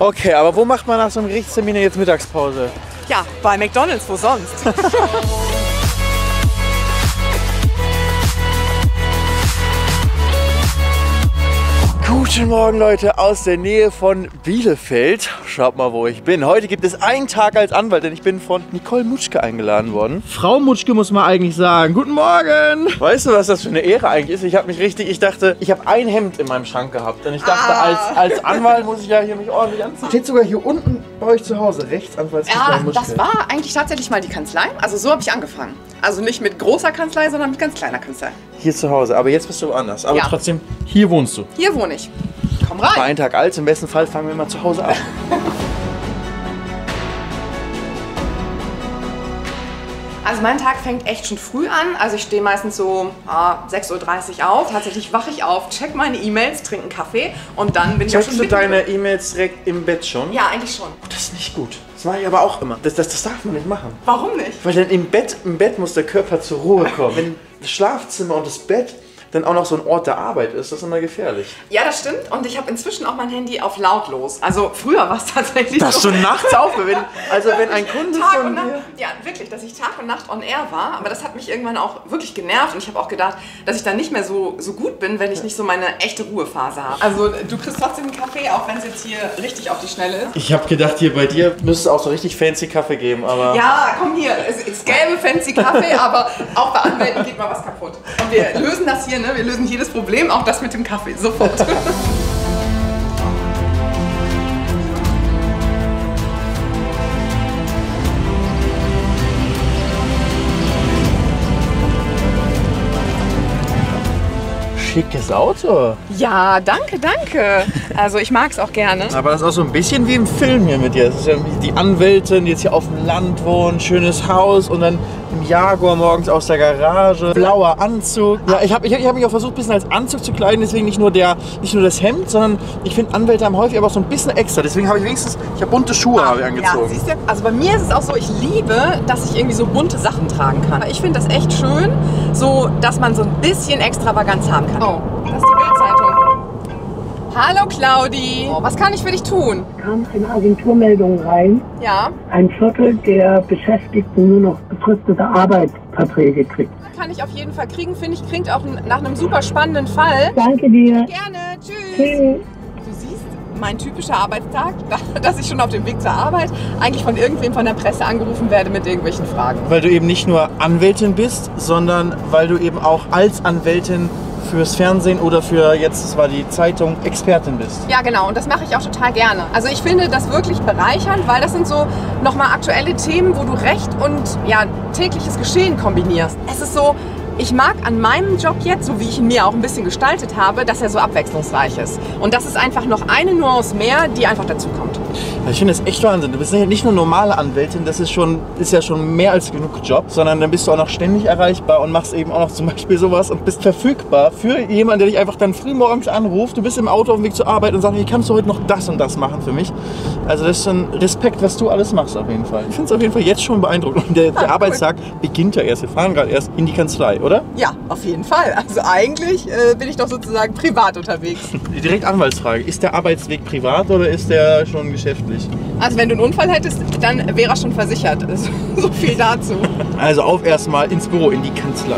Okay, aber wo macht man nach so einem Gerichtstermin jetzt Mittagspause? Ja, bei McDonalds, wo sonst? Guten Morgen Leute aus der Nähe von Bielefeld. Schaut mal, wo ich bin. Heute gibt es einen Tag als Anwalt, denn ich bin von Nicole Mutschke eingeladen worden. Frau Mutschke muss man eigentlich sagen. Guten Morgen! Weißt du, was das für eine Ehre eigentlich ist? Ich habe mich richtig, ich dachte, ich habe ein Hemd in meinem Schrank gehabt. Und ich dachte, Ah. als, als Anwalt muss ich ja hier mich ordentlich anziehen. Steht sogar hier unten bei euch zu Hause. Rechtsanwalt Ja, das war eigentlich tatsächlich mal die Kanzlei. Also so habe ich angefangen. Also nicht mit großer Kanzlei, sondern mit ganz kleiner Kanzlei. Hier zu Hause. Aber jetzt bist du woanders. Aber Ja. trotzdem, hier wohnst du. Hier wohne ich. Komm War rein. ein Tag alt. Im besten Fall fangen wir mal zu Hause an. Also mein Tag fängt echt schon früh an. Also ich stehe meistens so ah, 6.30 Uhr auf. Tatsächlich wache ich auf, check meine E-Mails, trinke einen Kaffee und dann bin ich auch Checkst schon du mitten- deine E-Mails direkt im Bett schon? Ja, eigentlich schon. Das ist nicht gut. Das mache ich aber auch immer. Das, das, das darf man nicht machen. Warum nicht? Weil dann im Bett, im Bett muss der Körper zur Ruhe kommen. Wenn das Schlafzimmer und das Bett dann auch noch so ein Ort der Arbeit ist, das ist immer gefährlich. Ja, das stimmt. Und ich habe inzwischen auch mein Handy auf lautlos. Also früher war es tatsächlich Dass so. du nachts aufgewinnt. Also wenn ein Kunde Tag und von Nacht, ja, wirklich, dass ich Tag und Nacht on air war. Aber das hat mich irgendwann auch wirklich genervt. Und ich habe auch gedacht, dass ich dann nicht mehr so, so gut bin, wenn ich nicht so meine echte Ruhephase habe. Also du kriegst trotzdem einen Kaffee, auch wenn es jetzt hier richtig auf die Schnelle ist. Ich habe gedacht, hier bei dir müsste es auch so richtig fancy Kaffee geben, aber... Ja, komm hier, es, es gäbe fancy Kaffee, aber auch bei Anwälten geht mal was kaputt. Und wir lösen das hier, ne? Wir lösen jedes Problem, auch das mit dem Kaffee, sofort. Schickes Auto. Ja, danke, danke. Also ich mag es auch gerne. Aber das ist auch so ein bisschen wie im Film hier mit dir. Das ist ja die Anwältin, die jetzt hier auf dem Land wohnt, schönes Haus und dann im Jaguar morgens aus der Garage, blauer Anzug. Ja, ich habe ich, ich hab mich auch versucht, ein bisschen als Anzug zu kleiden, deswegen nicht nur, der, nicht nur das Hemd, sondern ich finde Anwälte haben häufig aber auch so ein bisschen extra. Deswegen habe ich wenigstens, ich habe bunte Schuhe habe ich Ja, angezogen. siehst du? Also bei mir ist es auch so, ich liebe, dass ich irgendwie so bunte Sachen tragen kann. Ich finde das echt schön, so dass man so ein bisschen Extravaganz haben kann. Oh, das ist die Bildzeitung. Hallo Claudi. Oh, was kann ich für dich tun? kam eine Agenturmeldung rein. Ja, Ein Viertel der Beschäftigten nur noch befristete Arbeitsverträge kriegt. kann ich auf jeden Fall kriegen. Finde ich, klingt auch nach einem super spannenden Fall. Danke dir. Gerne, tschüss. Tschüss. Du siehst, mein typischer Arbeitstag, dass ich schon auf dem Weg zur Arbeit eigentlich von irgendwem von der Presse angerufen werde mit irgendwelchen Fragen. Weil du eben nicht nur Anwältin bist, sondern weil du eben auch als Anwältin fürs Fernsehen oder für jetzt, das war die Zeitung, Expertin bist. Ja, genau. Und das mache ich auch total gerne. Also ich finde das wirklich bereichernd, weil das sind so nochmal aktuelle Themen, wo du Recht und ja, tägliches Geschehen kombinierst. Es ist so, ich mag an meinem Job jetzt, so wie ich ihn mir auch ein bisschen gestaltet habe, dass er so abwechslungsreich ist. Und das ist einfach noch eine Nuance mehr, die einfach dazu kommt. Ich finde das echt Wahnsinn. Du bist ja nicht nur normale Anwältin, das ist, schon, ist ja schon mehr als genug Job, sondern dann bist du auch noch ständig erreichbar und machst eben auch noch zum Beispiel sowas und bist verfügbar für jemanden, der dich einfach dann früh morgens anruft. Du bist im Auto auf dem Weg zur Arbeit und sagst, wie kannst du heute noch das und das machen für mich? Also das ist schon Respekt, was du alles machst auf jeden Fall. Ich finde es auf jeden Fall jetzt schon beeindruckend. Und der, der. Arbeitstag beginnt ja erst. Wir fahren gerade erst in die Kanzlei, oder? Ja, auf jeden Fall. Also eigentlich äh, bin ich doch sozusagen privat unterwegs. Direkt Anwaltsfrage. Ist der Arbeitsweg privat oder ist der schon geschäftlich? Also wenn du einen Unfall hättest, dann wäre er schon versichert. So, so viel dazu. Also auf erstmal ins Büro, in die Kanzlei.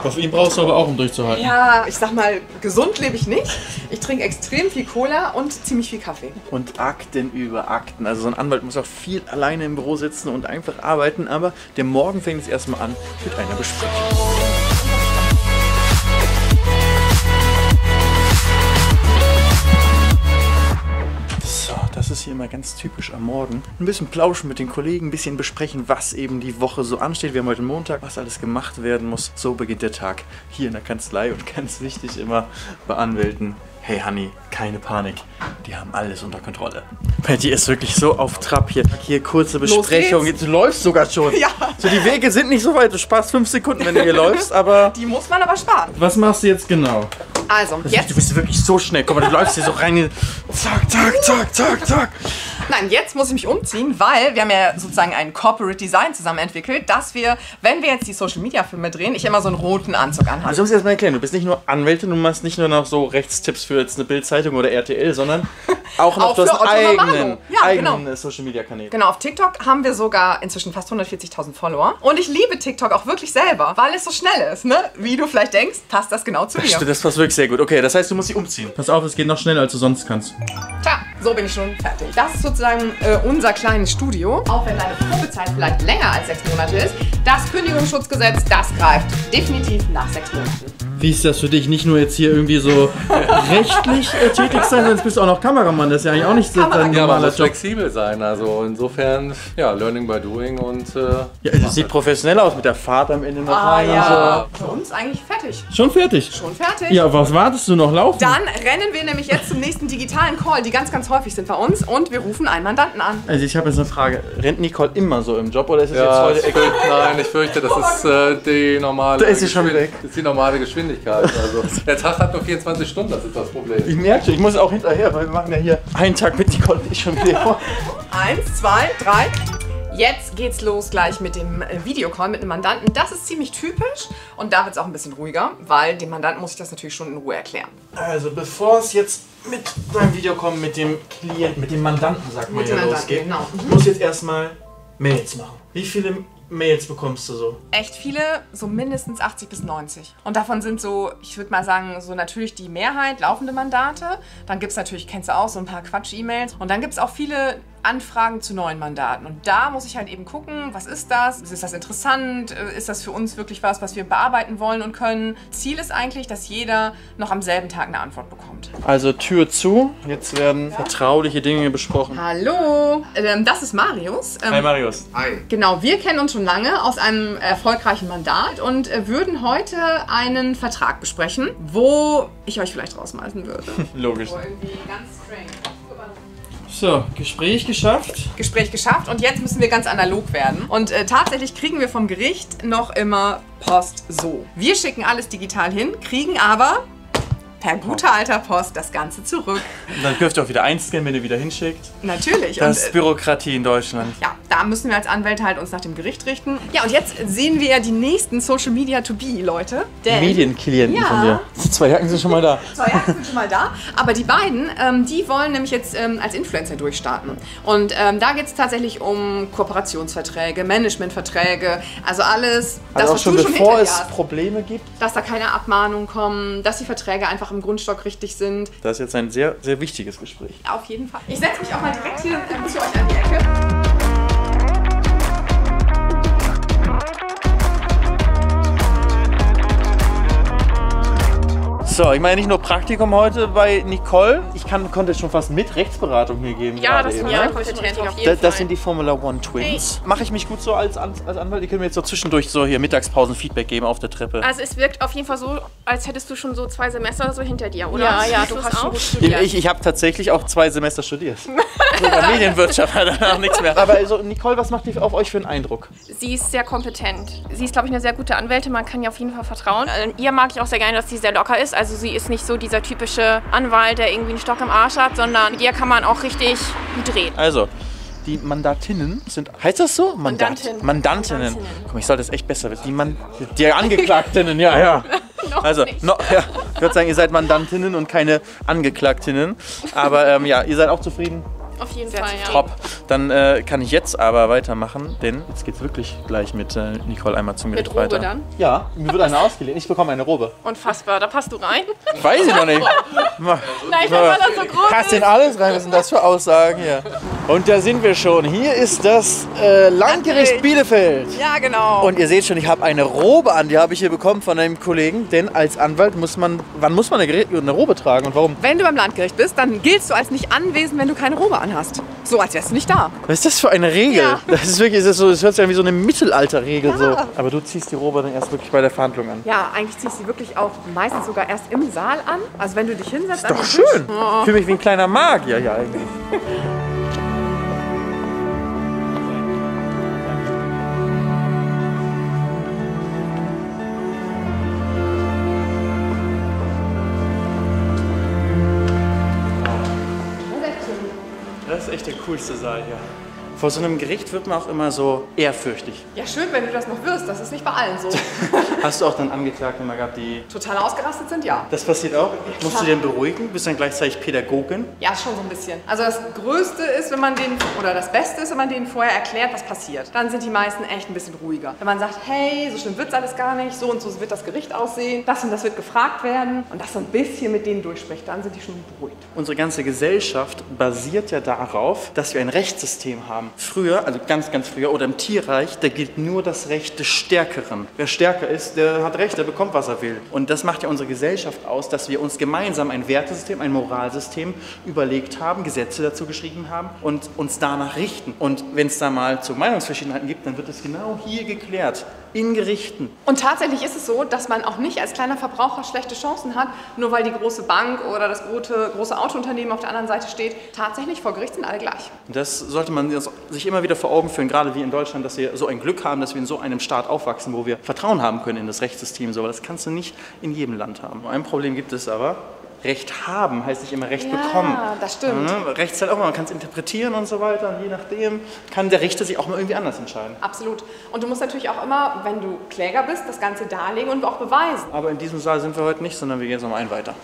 Koffein brauchst du aber auch, um durchzuhalten. Ja, ich sag mal, gesund lebe ich nicht. Ich trinke extrem viel Cola und ziemlich viel Kaffee. Und Akten über Akten. Also so ein Anwalt muss auch viel alleine im Büro sitzen und einfach arbeiten, aber der Morgen fängt es erstmal an mit einer Besprechung. Hier immer ganz typisch am Morgen. Ein bisschen plauschen mit den Kollegen, ein bisschen besprechen, was eben die Woche so ansteht. Wir haben heute Montag, was alles gemacht werden muss. So beginnt der Tag hier in der Kanzlei und ganz wichtig immer bei Anwälten. Hey Honey, keine Panik. Die haben alles unter Kontrolle. Patty ist wirklich so auf Trab hier. Hier kurze Besprechung. Du läufst sogar schon. Ja. So, die Wege sind nicht so weit. Du sparst fünf Sekunden, wenn du hier läufst, aber. Die muss man aber sparen. Was machst du jetzt genau? Also, jetzt Du bist wirklich so schnell. Guck mal, du läufst hier so rein. Zack, zack, zack, zack, zack. Nein, jetzt muss ich mich umziehen, weil wir haben ja sozusagen ein Corporate Design zusammen entwickelt, dass wir, wenn wir jetzt die Social Media Filme drehen, ich immer so einen roten Anzug anhabe. Also, ich muss jetzt mal erklären, du bist nicht nur Anwältin, du machst nicht nur noch so Rechtstipps für jetzt eine Bildzeitung oder RTL, sondern auch noch Auch Otto eigenen. Ja, eigenen genau. Social Media Kanäle. Genau, auf TikTok haben wir sogar inzwischen fast 140.000 Follower. Und ich liebe TikTok auch wirklich selber, weil es so schnell ist, ne? Wie du vielleicht denkst, passt das genau zu mir. Stimmt, Das passt wirklich sehr gut. Okay, das heißt, du musst dich umziehen. Pass auf, es geht noch schneller, als du sonst kannst. Tja, so bin ich schon fertig. Das ist sozusagen äh, unser kleines Studio. Auch wenn deine Probezeit vielleicht länger als sechs Monate ist, das Kündigungsschutzgesetz, das greift definitiv nach sechs Monaten. Wie ist das für dich? Nicht nur jetzt hier irgendwie so rechtlich äh, tätig sein, sondern bist du auch noch Kameramann. Das ist ja eigentlich auch nicht so dein Ja, man muss Job. flexibel sein. Also insofern, ja, Learning by Doing und äh, Ja, es sieht professionell aus mit der Fahrt am Ende noch Ah, rein ja. Für uns eigentlich fertig. so. Schon fertig. Schon fertig. Ja, was wartest du noch laufen? Dann rennen wir nämlich jetzt zum nächsten digitalen Call, die ganz, ganz häufig sind bei uns. Und wir rufen einen Mandanten an. Also ich habe jetzt eine Frage. Rennt Nicole immer so im Job oder ist es ja, jetzt heute... fürchte, nein, ich fürchte, das ist äh, die normale. Da ist sie schon weg. Das ist die normale Geschwindigkeit. Also der Tag hat nur 24 Stunden, das ist das Problem. Ich merke schon, ich muss auch hinterher, weil wir machen ja hier einen Tag mit Nicole und ich schon wieder. Eins, zwei, drei. Jetzt geht's los gleich mit dem äh, Videocall mit einem Mandanten. Das ist ziemlich typisch und da wird es auch ein bisschen ruhiger, weil dem Mandanten muss ich das natürlich schon in Ruhe erklären. Also bevor es jetzt mit deinem Video kommt, mit dem Klienten, mit dem Mandanten, sagt man ja, losgeht, genau. muss jetzt erstmal Mails machen. Wie viele Mails bekommst du so? Echt viele, so mindestens 80 bis 90. Und davon sind so, ich würde mal sagen, so natürlich die Mehrheit laufende Mandate. Dann gibt es natürlich, kennst du auch, so ein paar Quatsch-E-Mails. Und dann gibt es auch viele Anfragen zu neuen Mandaten. Und da muss ich halt eben gucken, was ist das? Ist das interessant? Äh, Ist das für uns wirklich was, was wir bearbeiten wollen und können? Ziel ist eigentlich, dass jeder noch am selben Tag eine Antwort bekommt. Also Tür zu, jetzt werden vertrauliche Dinge besprochen. Hallo, ähm, das ist Marius. Ähm, Hi Marius. Genau, wir kennen uns schon lange aus einem erfolgreichen Mandat und äh, würden heute einen Vertrag besprechen, wo ich euch vielleicht rausschmeißen würde. Logisch. So, Gespräch geschafft. Gespräch geschafft und jetzt müssen wir ganz analog werden. Und äh, tatsächlich kriegen wir vom Gericht noch immer Post so. Wir schicken alles digital hin, kriegen aber per guter alter Post das Ganze zurück. Und dann dürft ihr auch wieder einscannen, wenn ihr wieder hinschickt. Natürlich. Das und, ist äh, Bürokratie in Deutschland. ja, da müssen wir als Anwälte halt uns nach dem Gericht richten. Ja, und jetzt sehen wir ja die nächsten Social Media to be, Leute. Denn Medienklienten Ja. von dir. Die zwei Jacken sind schon mal da. Zwei Jahre sind schon mal da. Aber die beiden, ähm, die wollen nämlich jetzt ähm, als Influencer durchstarten. Und ähm, da geht es tatsächlich um Kooperationsverträge, Managementverträge, also alles, das, Also auch was schon bevor es. Probleme gibt. Dass da keine Abmahnungen kommen, dass die Verträge einfach im Grundstock richtig sind. Das ist jetzt ein sehr, sehr wichtiges Gespräch. Auf jeden Fall. Ich setze mich auch mal direkt hier ähm, zu euch an die Ecke. So, ich meine nicht nur Praktikum heute bei Nicole. Ich kann, konnte schon fast mit Rechtsberatung hier geben. Ja, das eben, sind ne? auf jeden Da-. Das sind die Formula One Twins. Mache ich mich gut so als, An- als Anwalt? Die können mir jetzt so zwischendurch so hier Mittagspausen Feedback geben auf der Treppe. also es wirkt auf jeden Fall so, als hättest du schon so zwei Semester so hinter dir, oder? Ja, ja, du es hast schon auch? gut Ich, studiert. ich, ich habe tatsächlich auch zwei Semester studiert. Sogar Medienwirtschaft hat danach nichts mehr. Aber also, Nicole, was macht die auf euch für einen Eindruck? Sie ist sehr kompetent. Sie ist, glaube ich, eine sehr gute Anwältin. Man kann ihr auf jeden Fall vertrauen. An ihr mag ich auch sehr gerne, dass sie sehr locker ist. Also sie ist nicht so dieser typische Anwalt, der irgendwie einen Stock im Arsch hat, sondern mit ihr kann man auch richtig gut reden. Also, die Mandatinnen sind. Heißt das so? Mandat- Mandantinnen. Mandantinnen. Mandantinnen. Mal, ich sollte das echt besser wissen. Die, Man die Angeklagtinnen, ja, ja. Also, no, ja, ich würde sagen, ihr seid Mandantinnen und keine Angeklagtinnen. Aber ähm, ja, ihr seid auch zufrieden. Auf jeden Sehr Fall, ja. Top. Dann äh, kann ich jetzt aber weitermachen, denn jetzt geht's wirklich gleich mit äh, Nicole einmal zum Gericht Robe weiter. dann. Ja, mir wird eine ausgelegt. Ich bekomme eine Robe. Unfassbar. Da passt du rein. Weiß ich noch nicht. Nein, weil das so groß Passt in alles rein, was sind das für Aussagen hier? Und da sind wir schon. Hier ist das äh, Landgericht. Bielefeld. Ja, genau. Und ihr seht schon, ich habe eine Robe an, die habe ich hier bekommen von einem Kollegen. Denn als Anwalt muss man, wann muss man eine, Gerät- eine Robe tragen und warum? wenn du beim Landgericht bist, dann giltst du als nicht anwesend, wenn du keine Robe anhast. So als wärst du nicht da. Was ist das für eine Regel? Ja. Das ist wirklich, das, ist so, das hört sich an wie so eine Mittelalterregel. So. Aber du ziehst die Robe dann erst wirklich bei der Verhandlung an. Ja, eigentlich ziehst du sie wirklich auch meistens sogar erst im Saal an. Also wenn du dich hinsetzt. an Doch schön. Tisch. Ich fühle mich wie ein kleiner Magier hier eigentlich. Das ist echt der coolste Saal hier. Vor so einem Gericht wird man auch immer so ehrfürchtig. Ja, schön, wenn du das noch wirst. Das ist nicht bei allen so. Hast du auch dann Angeklagte mal gehabt, die. Total ausgerastet sind, ja. Das passiert auch? Musst du den beruhigen? Bist dann gleichzeitig Pädagogin? Ja, schon so ein bisschen. Also das Größte ist, wenn man den, oder das Beste ist, wenn man denen vorher erklärt, was passiert. Dann sind die meisten echt ein bisschen ruhiger. Wenn man sagt, hey, so schlimm wird's alles gar nicht, so und so wird das Gericht aussehen, das und das wird gefragt werden und das so ein bisschen mit denen durchspricht, dann sind die schon beruhigt. Unsere ganze Gesellschaft basiert ja darauf, dass wir ein Rechtssystem haben. Früher, also ganz, ganz früher, oder im Tierreich, da gilt nur das Recht des Stärkeren. Wer stärker ist, der hat Recht, der bekommt, was er will. Und das macht ja unsere Gesellschaft aus, dass wir uns gemeinsam ein Wertesystem, ein Moralsystem überlegt haben, Gesetze dazu geschrieben haben und uns danach richten. Und wenn es da mal zu Meinungsverschiedenheiten gibt, dann wird es genau hier geklärt, in Gerichten. Und tatsächlich ist es so, dass man auch nicht als kleiner Verbraucher schlechte Chancen hat, nur weil die große Bank oder das große, große Autounternehmen auf der anderen Seite steht. Tatsächlich vor Gericht sind alle gleich. Das sollte man sich immer wieder vor Augen führen, gerade wie in Deutschland, dass wir so ein Glück haben, dass wir in so einem Staat aufwachsen, wo wir Vertrauen haben können in das Rechtssystem. So, aber das kannst du nicht in jedem Land haben. Ein Problem gibt es aber. Recht haben heißt nicht immer Recht Ja, bekommen. das stimmt. Ja, Recht ist halt auch immer, man kann es interpretieren und so weiter. Und je nachdem kann der Richter sich auch mal irgendwie anders entscheiden. Absolut. Und du musst natürlich auch immer, wenn du Kläger bist, das Ganze darlegen und auch beweisen. Aber in diesem Saal sind wir heute nicht, sondern wir gehen jetzt noch mal einen weiter.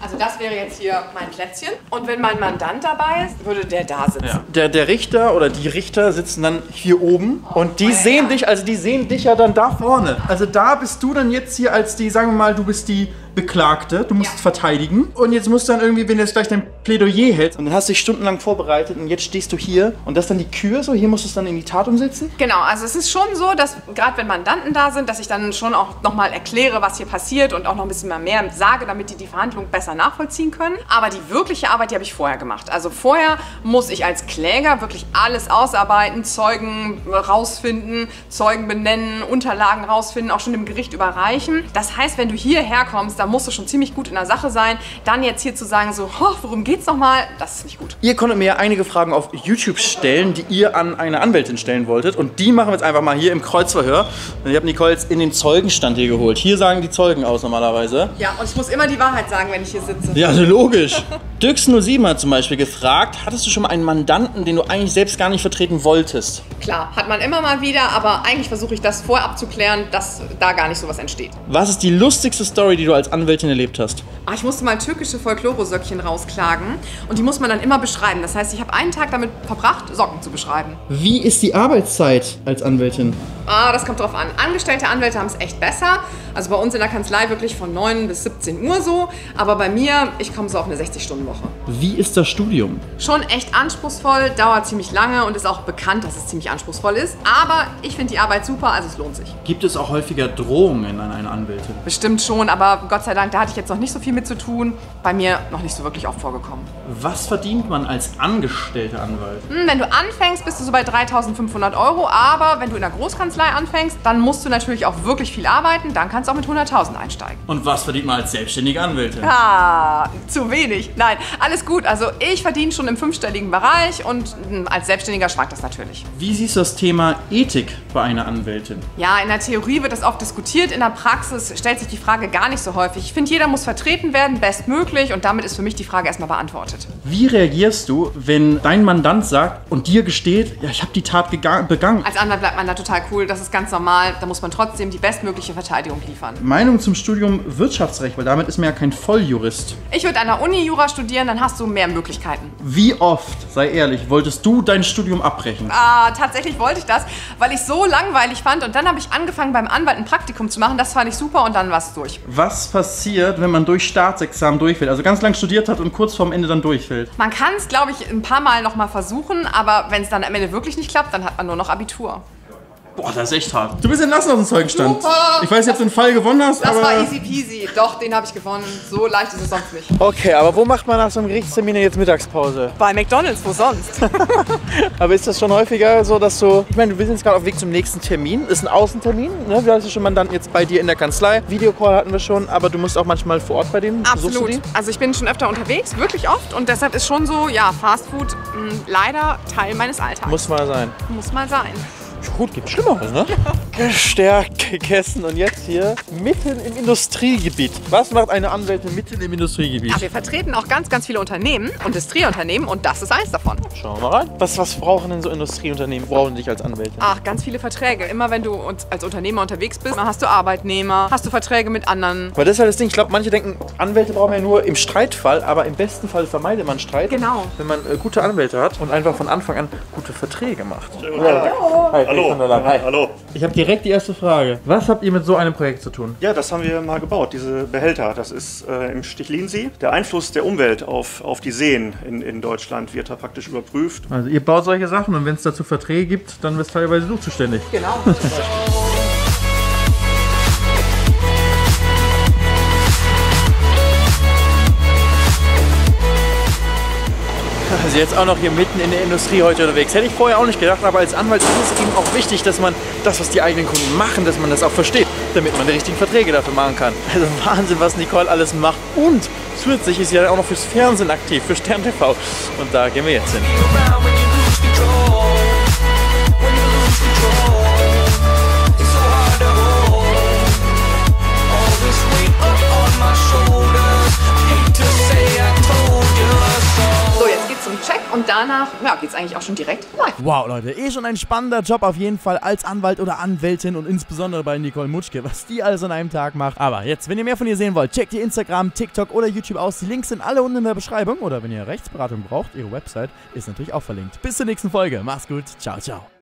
Also das wäre jetzt hier mein Plätzchen. Und wenn mein Mandant dabei ist, würde der da sitzen. Der, der Richter oder die Richter sitzen dann hier oben und die meine sehen dich, also die sehen dich ja dann da vorne. Also da bist du dann jetzt hier als die, sagen wir mal, du bist die Beklagte, du musst Ja. verteidigen und jetzt musst du dann irgendwie, wenn du jetzt gleich dein Plädoyer hältst und dann hast du dich stundenlang vorbereitet und jetzt stehst du hier und das ist dann die Kür so, hier musst du es dann in die Tat umsetzen. Genau, also es ist schon so, dass gerade wenn Mandanten da sind, dass ich dann schon auch nochmal erkläre, was hier passiert und auch noch ein bisschen mal mehr sage, damit die die Verhandlung besser nachvollziehen können. Aber die wirkliche Arbeit, die habe ich vorher gemacht. Also vorher muss ich als Kläger wirklich alles ausarbeiten, Zeugen rausfinden, Zeugen benennen, Unterlagen rausfinden, auch schon dem Gericht überreichen. Das heißt, wenn du hierher kommst, dann musst du schon ziemlich gut in der Sache sein. Dann jetzt hier zu sagen, so, "Ho, worum geht's nochmal, das ist nicht gut. Ihr konntet mir ja einige Fragen auf YouTube stellen, die ihr an eine Anwältin stellen wolltet und die machen wir jetzt einfach mal hier im Kreuzverhör. Und ich habe Nicole jetzt in den Zeugenstand hier geholt. Hier sagen die Zeugen aus normalerweise. Ja, und ich muss immer die Wahrheit sagen, wenn ich hier sitze. Ja, logisch. Dirks07 hat zum Beispiel gefragt, hattest du schon mal einen Mandanten, den du eigentlich selbst gar nicht vertreten wolltest? Klar, hat man immer mal wieder, aber eigentlich versuche ich das vorab abzuklären, dass da gar nicht sowas entsteht. Was ist die lustigste Story, die du als Anwältin erlebt hast? Ah, ich musste mal türkische Folklore-Söckchen rausklagen und die muss man dann immer beschreiben. Das heißt, ich habe einen Tag damit verbracht, Socken zu beschreiben. Wie ist die Arbeitszeit als Anwältin? Ah, das kommt drauf an. Angestellte Anwälte haben es echt besser. Also bei uns in der Kanzlei wirklich von 9 bis 17 Uhr so. Aber bei mir, ich komme so auf eine 60-Stunden-Woche. Wie ist das Studium? Schon echt anspruchsvoll, dauert ziemlich lange und ist auch bekannt, dass es ziemlich anspruchsvoll ist. Aber ich finde die Arbeit super, also es lohnt sich. Gibt es auch häufiger Drohungen an eine Anwältin? Bestimmt schon, aber Gott sei Dank, da hatte ich jetzt noch nicht so viel mit zu tun. Bei mir noch nicht so wirklich oft vorgekommen. Was verdient man als angestellter Anwalt? Hm, Wenn du anfängst, bist du so bei 3500 Euro. Aber wenn du in der Großkanzlei anfängst, dann musst du natürlich auch wirklich viel arbeiten. Dann kannst du auch mit 100.000 einsteigen. Und was verdient man als selbstständige Anwältin? Ah, zu wenig. Nein, alles gut. Also ich verdiene schon im fünfstelligen Bereich und hm, als Selbstständiger schwankt das natürlich. Wie siehst du das Thema Ethik bei einer Anwältin? Ja, in der Theorie wird das oft diskutiert, in der Praxis stellt sich die Frage gar nicht so häufig. Ich finde, jeder muss vertreten werden, bestmöglich und damit ist für mich die Frage erstmal beantwortet. Wie reagierst du, wenn dein Mandant sagt und dir gesteht, ja, ich habe die Tat begangen? Als Anwalt bleibt man da total cool, das ist ganz normal, da muss man trotzdem die bestmögliche Verteidigung liefern. Meinung zum Studium Wirtschaftsrecht, weil damit ist man ja kein Volljurist. Ich würde an der Uni Jura studieren, dann hast du mehr Möglichkeiten. Wie oft, sei ehrlich, wolltest du dein Studium abbrechen? Ah, tatsächlich wollte ich das, weil ich so langweilig fand und dann habe ich angefangen beim Anwalt ein Praktikum zu machen, das fand ich super und dann war es durch. Was passiert, wenn man durch Staatsexamen durchfällt? Also ganz lang studiert hat und kurz vorm Ende dann durchfällt. Man kann es, glaube ich, ein paar Mal noch mal versuchen, aber wenn es dann am Ende wirklich nicht klappt, dann hat man nur noch Abitur. Boah, das ist echt hart. Du bist entlassen aus dem Zeugenstand. Super. Ich weiß nicht, ob du den Fall gewonnen hast, Das aber... war easy peasy. Doch, den habe ich gewonnen. So leicht ist es sonst nicht. Okay, aber wo macht man nach so einem Gerichtstermin jetzt Mittagspause? Bei McDonalds, wo sonst? Aber ist das schon häufiger so, dass du... Ich meine, wir sind jetzt gerade auf dem Weg zum nächsten Termin. Ist ein Außentermin, ne? Wir hatten schon Mandanten jetzt bei dir in der Kanzlei. Videocall hatten wir schon, aber du musst auch manchmal vor Ort bei denen. Absolut. die? Also ich bin schon öfter unterwegs, wirklich oft. Und deshalb ist schon so, ja, Fast Food mh, leider Teil meines Alltags. Muss mal sein. Muss mal sein. Gut, gibt Schlimmeres, ne? Gestärkt gegessen und jetzt hier mitten im Industriegebiet. Was macht eine Anwältin mitten im Industriegebiet? Ja, wir vertreten auch ganz, ganz viele Unternehmen, Industrieunternehmen und das ist eins davon. Schauen wir mal rein. Was, was brauchen denn so Industrieunternehmen? Brauchen dich als Anwältin? Ach, ganz viele Verträge. Immer wenn du uns- als Unternehmer unterwegs bist, hast du Arbeitnehmer, hast du Verträge mit anderen. Weil das ist halt das Ding, ich glaube, manche denken, Anwälte brauchen ja nur im Streitfall, aber im besten Fall vermeidet man Streit. Genau. Wenn man äh, gute Anwälte hat und einfach von Anfang an gute Verträge macht. Hallo. Hi. Hallo. Ich habe direkt die erste Frage. Was habt ihr mit so einem Projekt zu tun? Ja, das haben wir mal gebaut, diese Behälter. Das ist äh, im Stichlinsee. Der Einfluss der Umwelt auf, auf die Seen in, in Deutschland wird da praktisch überprüft. Also ihr baut solche Sachen und wenn es dazu Verträge gibt, dann bist teilweise du zuständig. Genau. Also jetzt auch noch hier mitten in der Industrie heute unterwegs. Hätte ich vorher auch nicht gedacht, aber als Anwalt ist es eben auch wichtig, dass man das, was die eigenen Kunden machen, dass man das auch versteht, damit man die richtigen Verträge dafür machen kann. Also Wahnsinn, was Nicole alles macht. Und zusätzlich ist sie ja auch noch fürs Fernsehen aktiv, für Stern TV. Und da gehen wir jetzt hin. Danach ja, geht's eigentlich auch schon direkt live. Wow, Leute, eh schon ein spannender Job auf jeden Fall als Anwalt oder Anwältin und insbesondere bei Nicole Mutschke, was die alles an einem Tag macht. Aber jetzt, wenn ihr mehr von ihr sehen wollt, checkt ihr Instagram, TikTok oder YouTube aus. Die Links sind alle unten in der Beschreibung. Oder wenn ihr Rechtsberatung braucht, ihre Website ist natürlich auch verlinkt. Bis zur nächsten Folge. Macht's gut. Ciao, ciao.